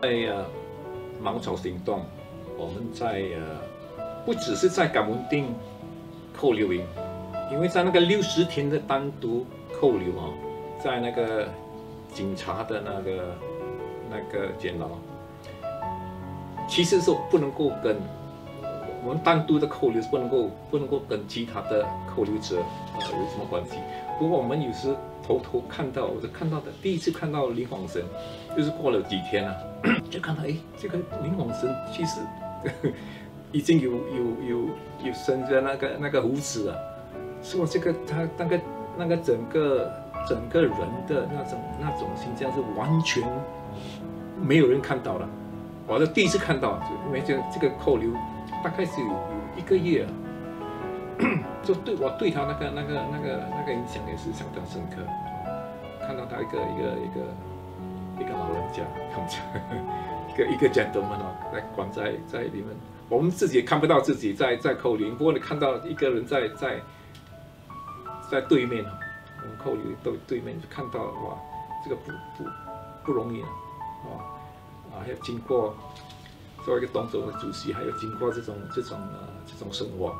在呃芒草行动，我们在呃不只是在港文町扣留营，因为在那个六十天的单独扣留啊，在那个警察的那个那个监牢，其实是不能够跟我们单独的扣留是不能够不能够跟其他的扣留者呃有什么关系。不过我们有时偷偷看到，我就看到的第一次看到林晃生，就是过了几天啊，就看到哎，这个林晃生其实 已经有有有有生着那个那个胡子了，说这个他那个那个整个整个人的那种那种形象是完全没有人看到了，我是第一次看到，因为这这个扣留大概是有有一个月。就对我对他那个那个那个那个影响也是相当深刻。看到他一个一个一个一个老人家，他们讲一个一个 gentleman 哦，在关在在里面，我们自己也看不到自己在在扣零，不过你看到一个人在在在对面哦，我们扣留对对面就看到哇，这个不不不容易啊，哦啊，还要经过做一个董事会主席，还有经过这种这种呃这种生活。